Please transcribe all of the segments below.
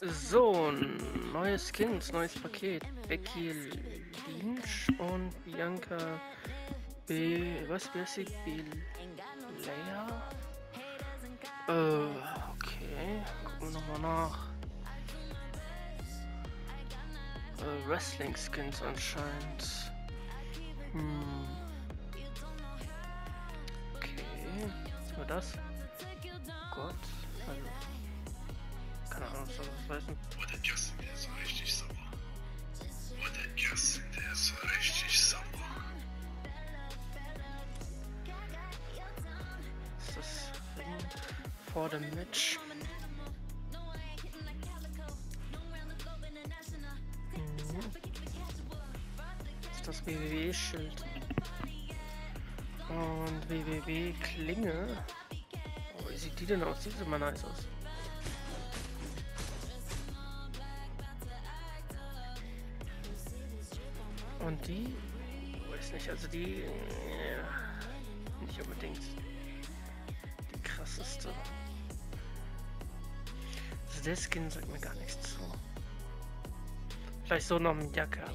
So, neue Skins, neues Paket. Becky Lynch und Bianca B. Was wie heißt sie? Leia? Äh, okay. Gucken wir nochmal nach. Äh, Wrestling Skins anscheinend. Hm. Okay. Was war das? Gott. Also. Ahnung, soll das heißen? Oh, der Justin, der ist so richtig sauer. Oh, der Justin, ist das vor dem Match? Das WWW-Schild. Und WWW-Klinge. Oh, wie sieht die denn aus? Sieht immer nice aus. Und die? Weiß nicht, also die. Ja, nicht unbedingt die krasseste. Also der Skin sagt mir gar nichts zu. Vielleicht so noch eine Jacke. aber.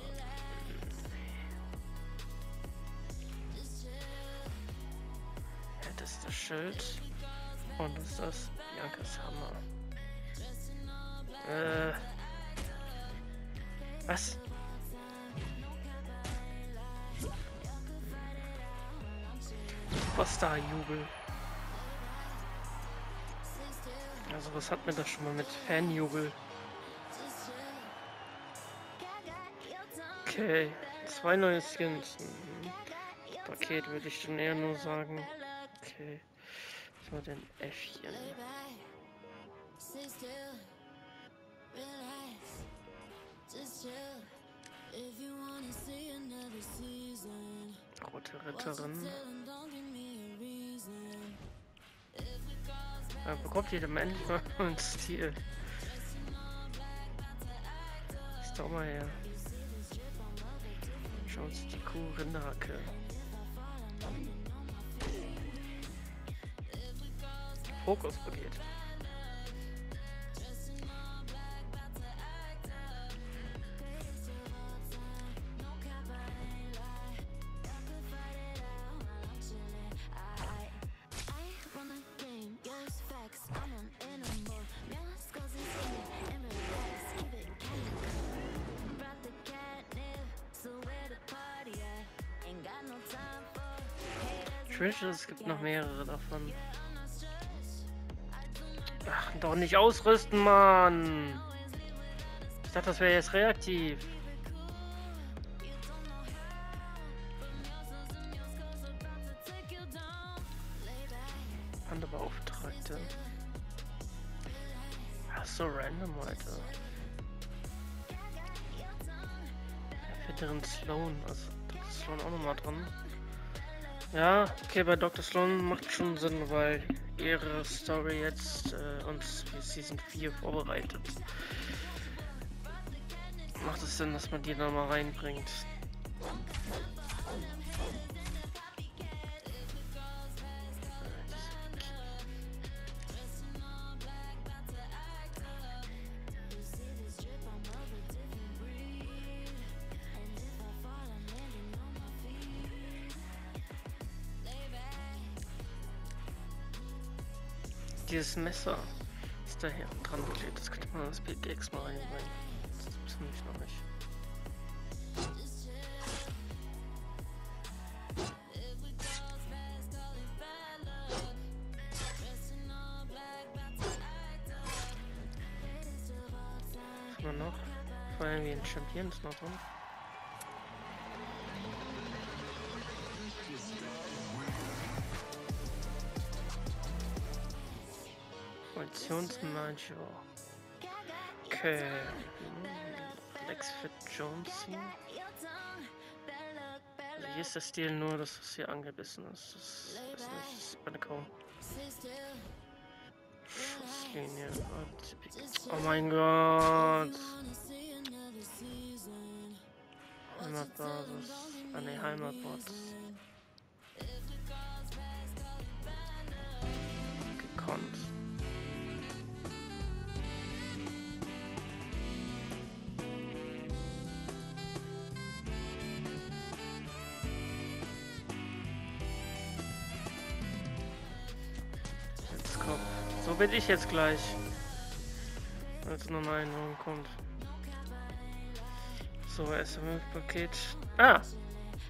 Ja, das ist das Schild. Und das ist das Biancas Hammer. Äh. Was? Superstar-Jubel. Also was hat mir das schon mal mit Fanjubel? Okay, zwei neue Skins. Mhm. Paket würde ich schon eher nur sagen. Okay, was war denn Äffchen? Rote Ritterin. Da bekommt jeder Mensch mal einen Stil. Ist doch mal her. Schauen uns die Kuh Rinderhacke. Fokuspaket. Ich wünschte, es gibt noch mehrere davon. Ach, doch nicht ausrüsten, Mann! Ich dachte, das wäre jetzt reaktiv. Andere Beauftragte. Ach so random heute. Veteran Sloan, also Dr. Sloan auch nochmal dran. Ja, okay, bei Dr. Sloan macht schon Sinn, weil ihre Story jetzt äh, uns für Season 4 vorbereitet. Macht es Sinn, dass man die da mal reinbringt. Dieses Messer ist da hier dran geklebt. Das könnte man als PGX mal reinbringen. Das wissen wir noch nicht. Was haben wir noch? Feiern wir den Champions noch drin? Koalitionsmajo. Okay. Lex Fit Johnson. Hier ist der Stil nur, dass es hier angebissen ist. Das ist nicht, das sieht. Schusslinie. Oh mein Gott. Heimatbasis. Ah ne, Heimatbot. Wo bin ich jetzt gleich? Als noch eine Erinnerung kommt. So, SMS-Paket. Ah!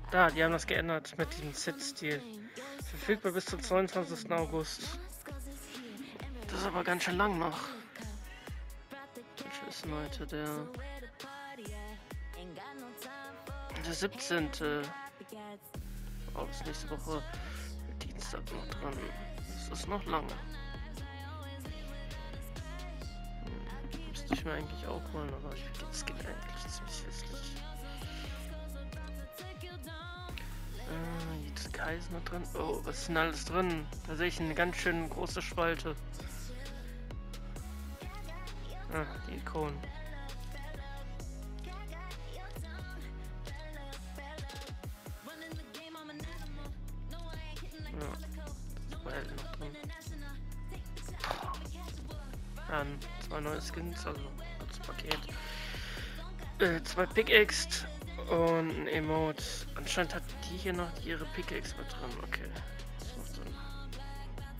Da, die haben das geändert mit dem Set-Stil. Verfügbar bis zum 22. August. Das ist aber ganz schön lang noch. Was ist heute der... Der 17. Oh, ist nächste Woche Dienstag noch dran. Das ist noch lange. Müsste ich mir eigentlich auch holen, aber ich finde das geht eigentlich ziemlich hässlich. Äh, jetzt Kaisen noch drin. Oh, was ist denn alles drin? Da sehe ich eine ganz schön große Spalte. Ah, die Ikonen. Dann zwei neue Skins, also das Paket. Äh, zwei Pickaxe und ein Emote. Anscheinend hat die hier noch ihre Pickaxe mit drin, okay.